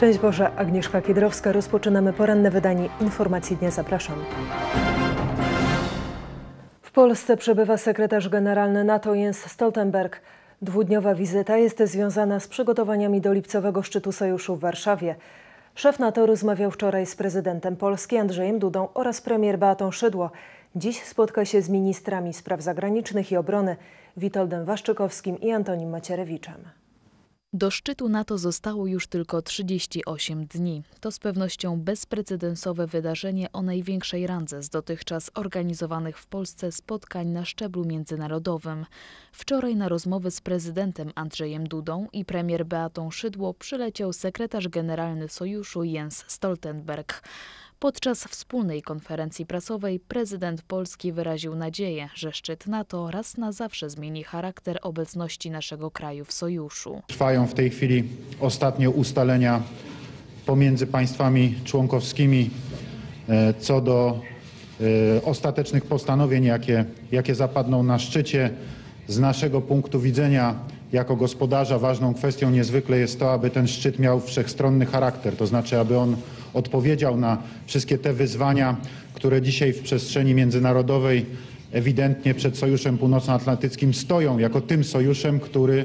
Szczęść Boże, Agnieszka Kiedrowska. Rozpoczynamy poranne wydanie Informacji Dnia. Zapraszam. W Polsce przebywa sekretarz generalny NATO Jens Stoltenberg. Dwudniowa wizyta jest związana z przygotowaniami do lipcowego szczytu sojuszu w Warszawie. Szef NATO rozmawiał wczoraj z prezydentem Polski Andrzejem Dudą oraz premier Beatą Szydło. Dziś spotka się z ministrami spraw zagranicznych i obrony Witoldem Waszczykowskim i Antonim Macierewiczem. Do szczytu NATO zostało już tylko 38 dni. To z pewnością bezprecedensowe wydarzenie o największej randze z dotychczas organizowanych w Polsce spotkań na szczeblu międzynarodowym. Wczoraj na rozmowy z prezydentem Andrzejem Dudą i premier Beatą Szydło przyleciał sekretarz generalny sojuszu Jens Stoltenberg. Podczas wspólnej konferencji prasowej prezydent Polski wyraził nadzieję, że szczyt NATO raz na zawsze zmieni charakter obecności naszego kraju w sojuszu. Trwają w tej chwili ostatnie ustalenia pomiędzy państwami członkowskimi e, co do e, ostatecznych postanowień, jakie, jakie zapadną na szczycie. Z naszego punktu widzenia jako gospodarza ważną kwestią niezwykle jest to, aby ten szczyt miał wszechstronny charakter, to znaczy aby on odpowiedział na wszystkie te wyzwania, które dzisiaj w przestrzeni międzynarodowej ewidentnie przed Sojuszem Północnoatlantyckim stoją, jako tym sojuszem, który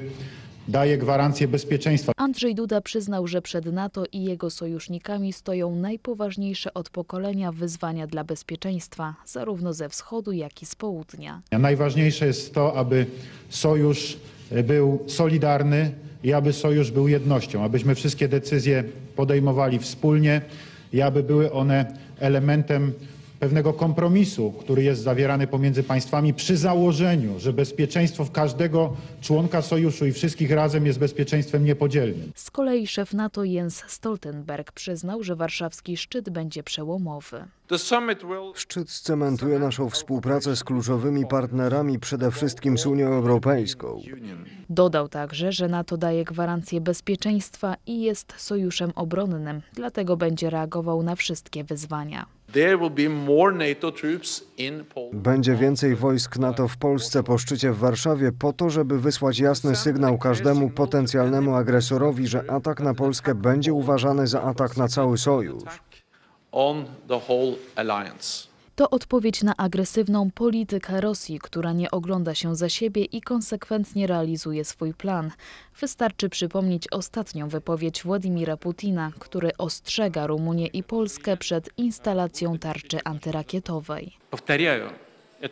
daje gwarancję bezpieczeństwa. Andrzej Duda przyznał, że przed NATO i jego sojusznikami stoją najpoważniejsze od pokolenia wyzwania dla bezpieczeństwa, zarówno ze wschodu, jak i z południa. Najważniejsze jest to, aby sojusz był solidarny i aby sojusz był jednością, abyśmy wszystkie decyzje podejmowali wspólnie i aby były one elementem pewnego kompromisu, który jest zawierany pomiędzy państwami przy założeniu, że bezpieczeństwo każdego członka sojuszu i wszystkich razem jest bezpieczeństwem niepodzielnym. Z kolei szef NATO Jens Stoltenberg przyznał, że warszawski szczyt będzie przełomowy. Szczyt scementuje naszą współpracę z kluczowymi partnerami, przede wszystkim z Unią Europejską. Dodał także, że NATO daje gwarancję bezpieczeństwa i jest sojuszem obronnym, dlatego będzie reagował na wszystkie wyzwania. Będzie więcej wojsk NATO w Polsce po szczycie w Warszawie po to, żeby wysłać jasny sygnał każdemu potencjalnemu agresorowi, że atak na Polskę będzie uważany za atak na cały sojusz. To odpowiedź na agresywną politykę Rosji, która nie ogląda się za siebie i konsekwentnie realizuje swój plan. Wystarczy przypomnieć ostatnią wypowiedź Władimira Putina, który ostrzega Rumunię i Polskę przed instalacją tarczy antyrakietowej. Powtarzają,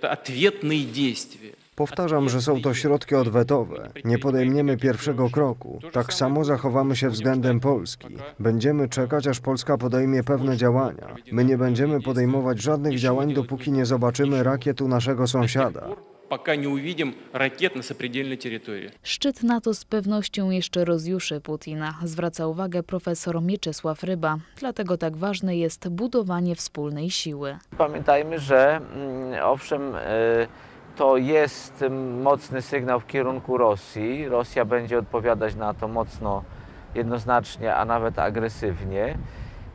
to odpowiednie działania. Powtarzam, że są to środki odwetowe. Nie podejmiemy pierwszego kroku. Tak samo zachowamy się względem Polski. Będziemy czekać, aż Polska podejmie pewne działania. My nie będziemy podejmować żadnych działań, dopóki nie zobaczymy rakiet u naszego sąsiada. Пока не увидим ракет на сопредельной территории. Szczyt NATO z pewnością jeszcze rozjuszy Putina, zwraca uwagę profesor Mieczysław Ryba. Dlatego tak ważne jest budowanie wspólnej siły. Pamiętajmy, że mm, owszem, e, to jest mocny sygnał w kierunku Rosji. Rosja będzie odpowiadać na to mocno, jednoznacznie, a nawet agresywnie.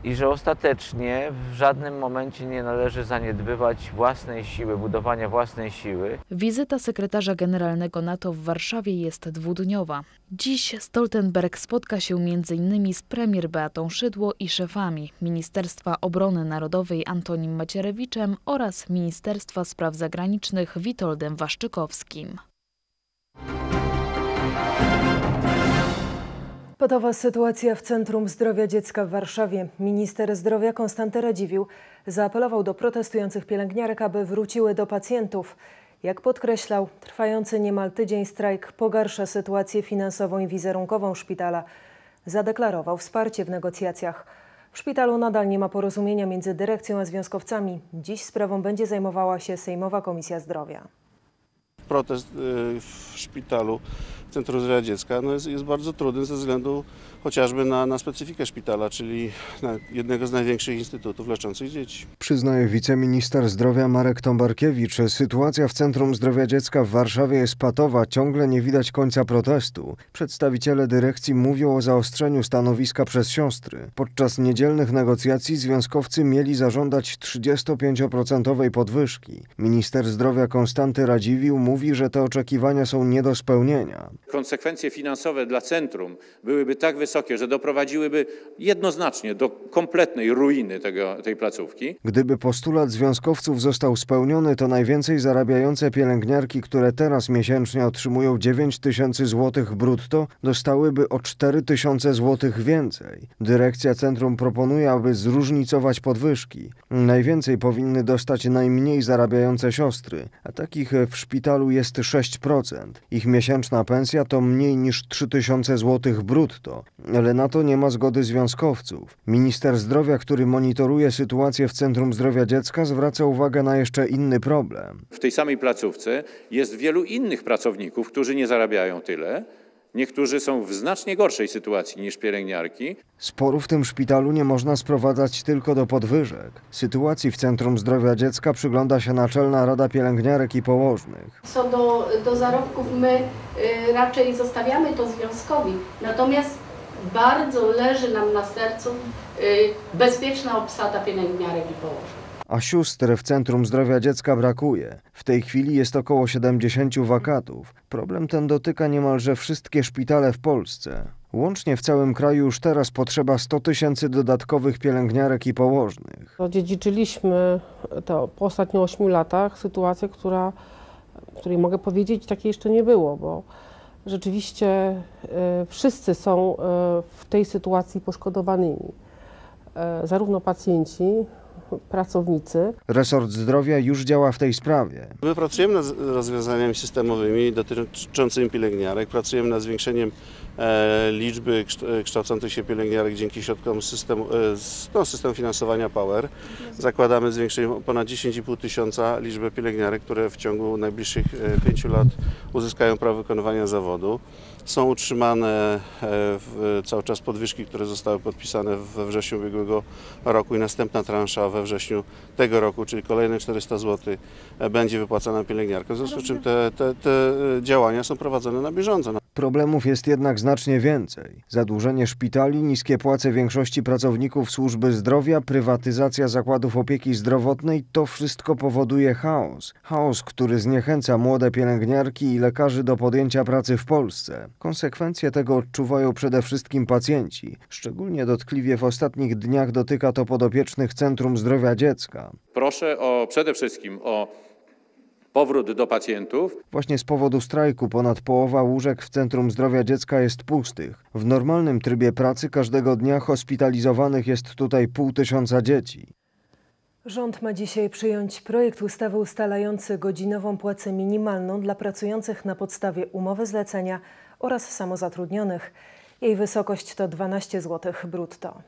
I że ostatecznie w żadnym momencie nie należy zaniedbywać własnej siły, budowania własnej siły. Wizyta sekretarza generalnego NATO w Warszawie jest dwudniowa. Dziś Stoltenberg spotka się m.in. z premier Beatą Szydło i szefami Ministerstwa Obrony Narodowej Antonim Macierewiczem oraz Ministerstwa Spraw Zagranicznych Witoldem Waszczykowskim. Patowa sytuacja w Centrum Zdrowia Dziecka w Warszawie. Minister zdrowia Konstanty Radziwiłł zaapelował do protestujących pielęgniarek, aby wróciły do pacjentów. Jak podkreślał, trwający niemal tydzień strajk pogarsza sytuację finansową i wizerunkową szpitala. Zadeklarował wsparcie w negocjacjach. W szpitalu nadal nie ma porozumienia między dyrekcją a związkowcami. Dziś sprawą będzie zajmowała się Sejmowa Komisja Zdrowia. protest y, w szpitalu Centrum Zdrowia Dziecka no jest, jest bardzo trudny ze względu chociażby na, na specyfikę szpitala, czyli jednego z największych instytutów leczących dzieci. Przyznaje wiceminister zdrowia Marek Tombarkiewicz, sytuacja w Centrum Zdrowia Dziecka w Warszawie jest patowa, ciągle nie widać końca protestu. Przedstawiciele dyrekcji mówią o zaostrzeniu stanowiska przez siostry. Podczas niedzielnych negocjacji związkowcy mieli zażądać 35% podwyżki. Minister zdrowia Konstanty Radziwiłł mówi, mówi, że te oczekiwania są nie do spełnienia. Konsekwencje finansowe dla centrum byłyby tak wysokie, że doprowadziłyby jednoznacznie do kompletnej ruiny tego, tej placówki. Gdyby postulat związkowców został spełniony, to najwięcej zarabiające pielęgniarki, które teraz miesięcznie otrzymują 9 tysięcy złotych brutto, dostałyby o 4 tysiące złotych więcej. Dyrekcja centrum proponuje, aby zróżnicować podwyżki. Najwięcej powinny dostać najmniej zarabiające siostry, a takich w szpitalu jest 6%. Ich miesięczna pensja to mniej niż 3 tysiące złotych brutto, ale na to nie ma zgody związkowców. Minister zdrowia, który monitoruje sytuację w Centrum Zdrowia Dziecka, zwraca uwagę na jeszcze inny problem. W tej samej placówce jest wielu innych pracowników, którzy nie zarabiają tyle. Niektórzy są w znacznie gorszej sytuacji niż pielęgniarki. Sporu w tym szpitalu nie można sprowadzać tylko do podwyżek. Sytuacji w Centrum Zdrowia Dziecka przygląda się Naczelna Rada Pielęgniarek i Położnych. Co do, do zarobków my y, raczej zostawiamy to związkowi, natomiast bardzo leży nam na sercu y, bezpieczna obsada pielęgniarek i położnych. A sióstr w Centrum Zdrowia Dziecka brakuje. W tej chwili jest około 70 wakatów. Problem ten dotyka niemalże wszystkie szpitale w Polsce. Łącznie w całym kraju już teraz potrzeba 100 tysięcy dodatkowych pielęgniarek i położnych. Odziedziczyliśmy to po ostatnich 8 latach sytuację, która, której mogę powiedzieć, takiej jeszcze nie było, bo rzeczywiście e, wszyscy są e, w tej sytuacji poszkodowanymi. E, zarówno pacjenci, pracownicy. Resort Zdrowia już działa w tej sprawie. My pracujemy nad rozwiązaniami systemowymi dotyczącymi pielęgniarek, pracujemy nad zwiększeniem liczby kszt- kształcących się pielęgniarek dzięki środkom systemu, e, no, systemu finansowania Power. Zakładamy zwiększenie o ponad 10,5 tysiąca liczby pielęgniarek, które w ciągu najbliższych e, pięciu lat uzyskają prawo wykonywania zawodu. Są utrzymane e, cały czas podwyżki, które zostały podpisane we wrześniu ubiegłego roku i następna transza we wrześniu tego roku, czyli kolejne 400 zł e, będzie wypłacana pielęgniarkom, w związku z czym te, te, te działania są prowadzone na bieżąco. Problemów jest jednak znacznie więcej. Zadłużenie szpitali, niskie płace większości pracowników służby zdrowia, prywatyzacja zakładów opieki zdrowotnej to wszystko powoduje chaos. Chaos, który zniechęca młode pielęgniarki i lekarzy do podjęcia pracy w Polsce. Konsekwencje tego odczuwają przede wszystkim pacjenci. Szczególnie dotkliwie w ostatnich dniach dotyka to podopiecznych Centrum Zdrowia Dziecka. Proszę o, przede wszystkim o powrót do pacjentów. Właśnie z powodu strajku ponad połowa łóżek w Centrum Zdrowia Dziecka jest pustych. W normalnym trybie pracy każdego dnia hospitalizowanych jest tutaj pół tysiąca dzieci. Rząd ma dzisiaj przyjąć projekt ustawy ustalający godzinową płacę minimalną dla pracujących na podstawie umowy zlecenia oraz samozatrudnionych. Jej wysokość to 12 zł brutto.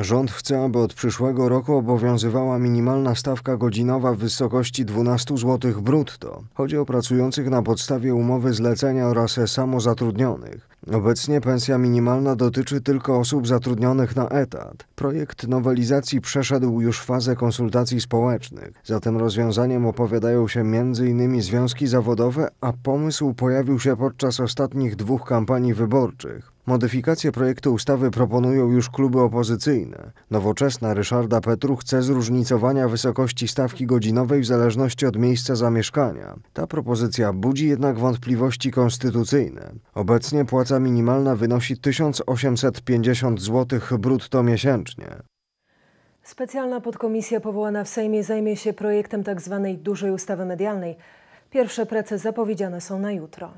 Rząd chce, aby od przyszłego roku obowiązywała minimalna stawka godzinowa w wysokości 12 zł brutto. Chodzi o pracujących na podstawie umowy zlecenia oraz samozatrudnionych. Obecnie pensja minimalna dotyczy tylko osób zatrudnionych na etat. Projekt nowelizacji przeszedł już fazę konsultacji społecznych. Za tym rozwiązaniem opowiadają się m.in. związki zawodowe, a pomysł pojawił się podczas ostatnich dwóch kampanii wyborczych. Modyfikacje projektu ustawy proponują już kluby opozycyjne. Nowoczesna Ryszarda Petru chce zróżnicowania wysokości stawki godzinowej w zależności od miejsca zamieszkania. Ta propozycja budzi jednak wątpliwości konstytucyjne. Obecnie płaca minimalna wynosi 1850 zł brutto miesięcznie. Specjalna podkomisja powołana w Sejmie zajmie się projektem tzw. dużej ustawy medialnej. Pierwsze prace zapowiedziane są na jutro.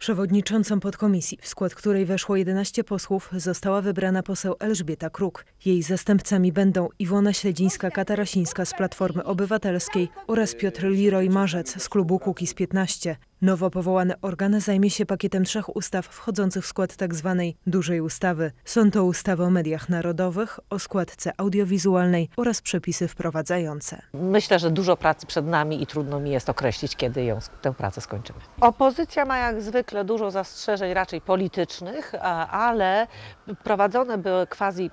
Przewodniczącą podkomisji, w skład której weszło 11 posłów, została wybrana poseł Elżbieta Kruk. Jej zastępcami będą Iwona Śledzińska-Katarasińska z Platformy Obywatelskiej oraz Piotr Liroy-Marzec z klubu Kukiz 15. Nowo powołany organ zajmie się pakietem trzech ustaw wchodzących w skład tzw. dużej ustawy. Są to ustawy o mediach narodowych, o składce audiowizualnej oraz przepisy wprowadzające. Myślę, że dużo pracy przed nami i trudno mi jest określić, kiedy ją, tę pracę skończymy. Opozycja ma jak zwykle dużo zastrzeżeń raczej politycznych, ale prowadzone były quasi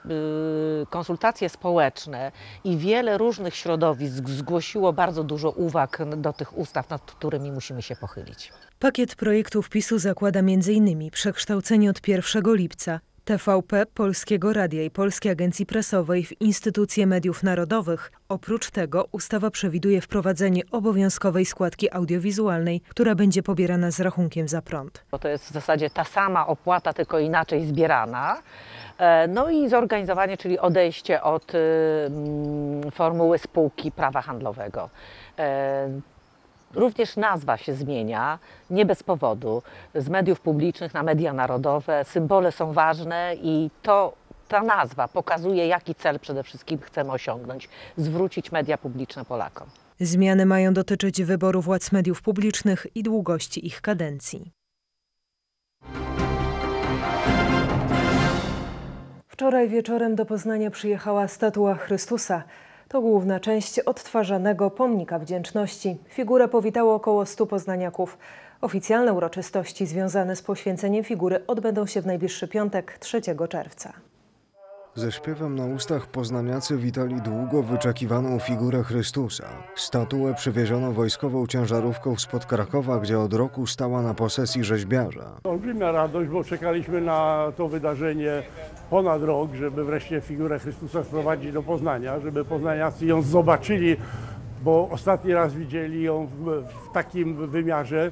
y, konsultacje społeczne i wiele różnych środowisk zgłosiło bardzo dużo uwag do tych ustaw, nad którymi musimy się pochylić. Pakiet projektów PiSu zakłada m.in. przekształcenie od 1 lipca TVP, Polskiego Radia i Polskiej Agencji Prasowej w instytucje mediów narodowych. Oprócz tego ustawa przewiduje wprowadzenie obowiązkowej składki audiowizualnej, która będzie pobierana z rachunkiem za prąd. Bo to jest w zasadzie ta sama opłata, tylko inaczej zbierana. E, No i zorganizowanie, czyli odejście od y, mm, formuły spółki prawa handlowego. Również nazwa się zmienia, nie bez powodu, z mediów publicznych na media narodowe. Symbole są ważne i to, ta nazwa pokazuje, jaki cel przede wszystkim chcemy osiągnąć zwrócić media publiczne Polakom. Zmiany mają dotyczyć wyboru władz mediów publicznych i długości ich kadencji. Wczoraj wieczorem do Poznania przyjechała statua Chrystusa. To główna część odtwarzanego pomnika wdzięczności. Figurę powitało około 100 poznaniaków. Oficjalne uroczystości związane z poświęceniem figury odbędą się w najbliższy piątek 3 czerwca. Ze śpiewem na ustach poznaniacy witali długo wyczekiwaną figurę Chrystusa. Statuę przywieziono wojskową ciężarówką spod Krakowa, gdzie od roku stała na posesji rzeźbiarza. Olbrzymia radość, bo czekaliśmy na to wydarzenie ponad rok, żeby wreszcie figurę Chrystusa sprowadzić do Poznania, żeby poznaniacy ją zobaczyli, bo ostatni raz widzieli ją w, w takim wymiarze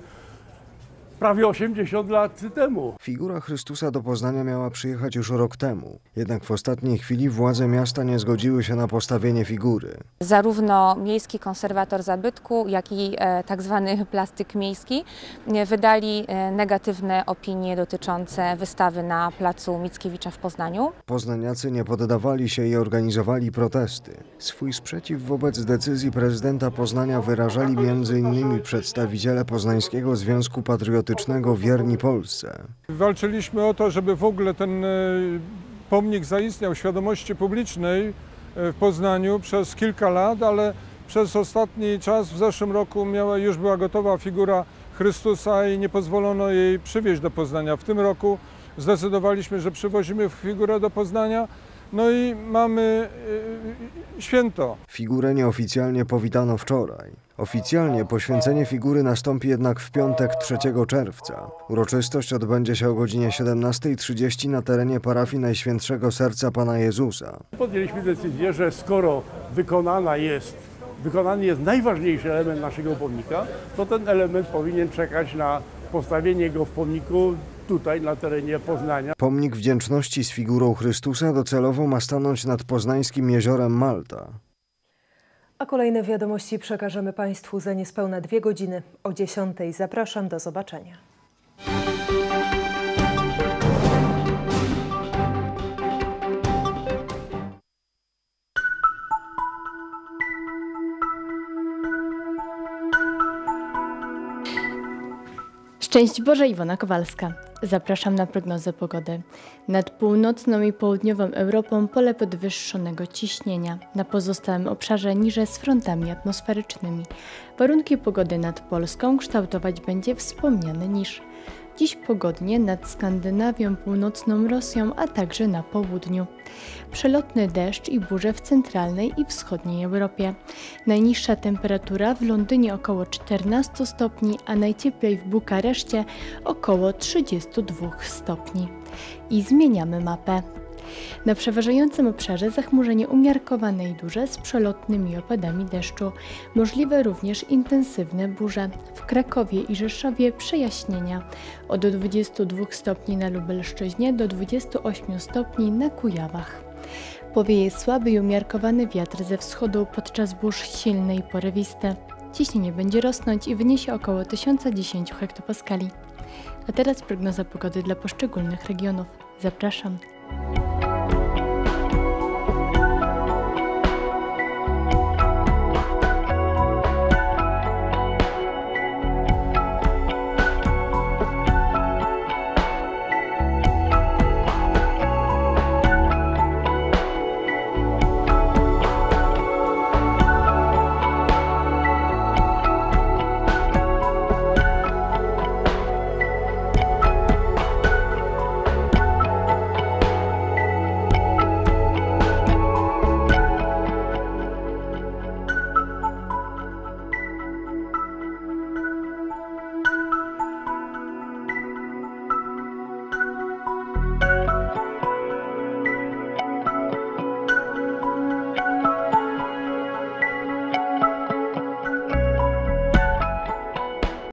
prawie 80 lat temu. Figura Chrystusa do Poznania miała przyjechać już rok temu. Jednak w ostatniej chwili władze miasta nie zgodziły się na postawienie figury. Zarówno Miejski Konserwator Zabytku, jak i e, tak zwany plastyk miejski e, wydali e, negatywne opinie dotyczące wystawy na placu Mickiewicza w Poznaniu. Poznaniacy nie poddawali się i organizowali protesty. Swój sprzeciw wobec decyzji prezydenta Poznania wyrażali m.in. przedstawiciele Poznańskiego Związku Patriotycznego Wierni Polsce. Walczyliśmy o to, żeby w ogóle ten e, pomnik zaistniał świadomości publicznej e, w Poznaniu przez kilka lat, ale przez ostatni czas, w zeszłym roku miała, już była gotowa figura Chrystusa i nie pozwolono jej przywieźć do Poznania. W tym roku zdecydowaliśmy, że przywozimy figurę do Poznania. No i mamy e, święto. Figurę nieoficjalnie powitano wczoraj. Oficjalnie poświęcenie figury nastąpi jednak w piątek 3 czerwca. Uroczystość odbędzie się o godzinie 17.30 na terenie parafii Najświętszego Serca Pana Jezusa. Podjęliśmy decyzję, że skoro wykonana jest, wykonany jest najważniejszy element naszego pomnika, to ten element powinien czekać na postawienie go w pomniku tutaj na terenie Poznania. Pomnik wdzięczności z figurą Chrystusa docelowo ma stanąć nad poznańskim jeziorem Malta. A kolejne wiadomości przekażemy Państwu za niespełna dwie godziny. O 10 zapraszam do zobaczenia. Szczęść Boże, Iwona Kowalska. Zapraszam na prognozę pogody. Nad północną i południową Europą pole podwyższonego ciśnienia. Na pozostałym obszarze niże z frontami atmosferycznymi. Warunki pogody nad Polską kształtować będzie wspomniany niż. Dziś pogodnie nad Skandynawią, północną Rosją, a także na południu. Przelotny deszcz i burze w centralnej i wschodniej Europie. Najniższa temperatura w Londynie około 14 stopni, a najcieplej w Bukareszcie około 32 stopni. I zmieniamy mapę. Na przeważającym obszarze zachmurzenie umiarkowane i duże z przelotnymi opadami deszczu. Możliwe również intensywne burze. W Krakowie i Rzeszowie przejaśnienia. Od 22 stopni na Lubelszczyźnie do 28 stopni na Kujawach. Powieje słaby i umiarkowany wiatr ze wschodu podczas burz silny i porywiste. Ciśnienie będzie rosnąć i wyniesie około 1010 hektopaskali. A teraz prognoza pogody dla poszczególnych regionów. Zapraszam.